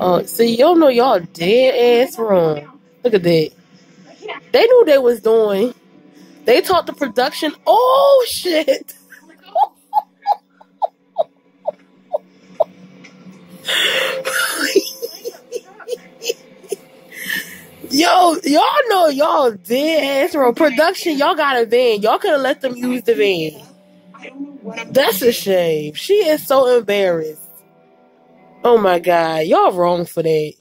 Uh, see, don't know y'all dead ass wrong. Look at that. They knew they was doing. They taught the production. Oh shit. Yo, y'all know y'all dead ass wrong. Production, y'all got a van. Y'all could have let them use the van. That's a shame. She is so embarrassed. Oh my god, y'all wrong for that.